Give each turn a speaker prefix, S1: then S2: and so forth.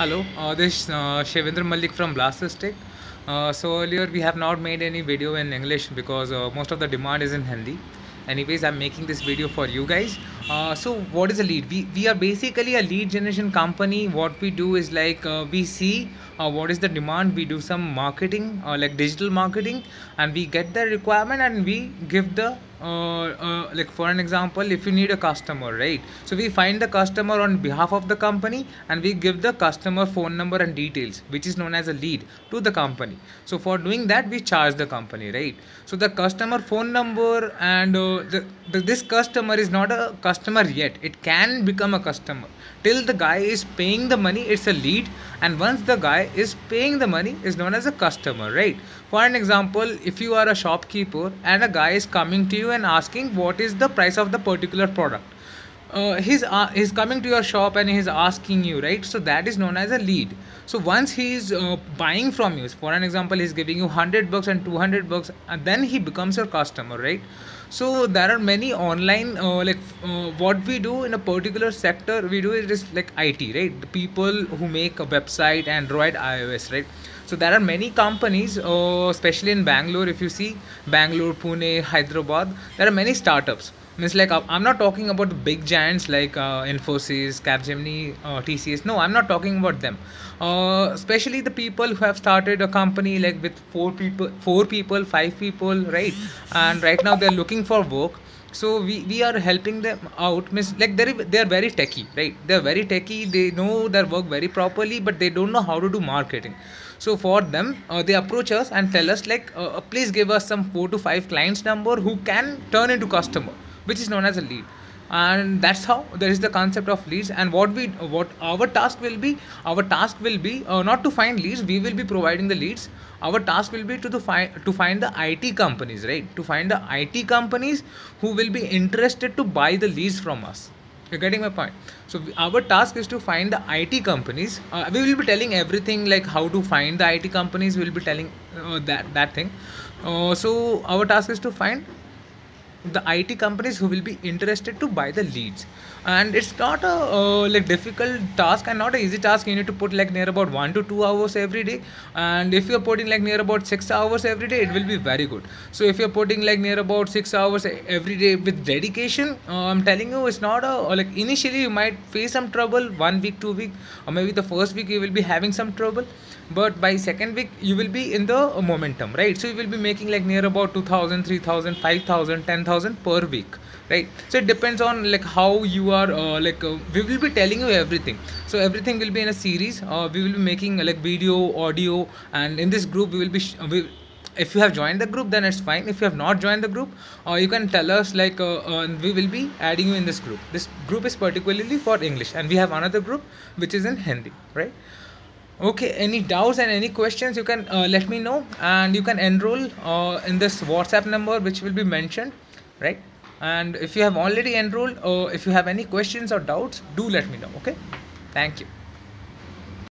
S1: Hello, uh, this is uh, Sibendra Malik from Blastistic. Uh, so earlier we have not made any video in English because uh, most of the demand is in Hindi. Anyways, I'm making this video for you guys. Uh, so what is a lead? We, we are basically a lead generation company. What we do is like uh, we see uh, what is the demand. We do some marketing like digital marketing and we get the requirement and we give the uh, uh, like for an example if you need a customer right? So we find the customer on behalf of the company and we give the customer phone number and details which is known as a lead to the company. So for doing that we charge the company right? So the customer phone number and uh, the, the this customer is not a customer yet. It can become a customer. Till the guy is paying the money it's a lead and once the guy is paying the money is known as a customer right? For an example if you are a shopkeeper and a guy is coming to you and asking what is the price of the particular product uh, he's uh, he's coming to your shop and he's asking you right? So that is known as a lead. So once he's uh, buying from you for an example he's giving you 100 bucks and 200 bucks and then he becomes your customer right? So there are many online uh, like uh, what we do in a particular sector we do it is like it right? The people who make a website android ios right? So there are many companies uh, especially in bangalore if you see bangalore pune hyderabad there are many startups means like uh, i'm not talking about the big giants like uh, infosys capgemini uh, tcs no i'm not talking about them. Uh, especially the people who have started a company like with four people four people five people right? And right now they're looking for work. So we, we are helping them out. Means like they're they're very techy right? They're very techy. They know their work very properly but they don't know how to do marketing. So for them uh, they approach us and tell us like uh, uh, please give us some four to five clients number who can turn into customer which is known as a lead. And that's how there is the concept of leads. And what we what our task will be our task will be uh, not to find leads. We will be providing the leads. Our task will be to the find to find the IT companies right? To find the IT companies who will be interested to buy the leads from us. You're getting my point? So our task is to find the IT companies. Uh, we will be telling everything like how to find the IT companies. We'll be telling uh, that that thing. Uh, so our task is to find the IT companies who will be interested to buy the leads. And it's not a uh, like difficult task and not an easy task. You need to put like near about one to two hours every day. And if you're putting like near about six hours every day it will be very good. So if you're putting like near about six hours every day with dedication uh, i'm telling you it's not a like initially you might face some trouble one week two week or maybe the first week you will be having some trouble. But by second week you will be in the uh, momentum right? So you will be making like near about 2000 3000 5000 10000 per week right? So it depends on like how you are uh, like uh, we will be telling you everything. So everything will be in a series. Uh, we will be making uh, like video audio and in this group we will be uh, we, if you have joined the group then it's fine. If you have not joined the group uh, you can tell us like uh, we will be adding you in this group. This group is particularly for english and we have another group which is in hindi right? Okay any doubts and any questions you can let me know and you can enroll in this whatsapp number which will be mentioned right? And if you have already enrolled or if you have any questions or doubts do let me know okay? Thank you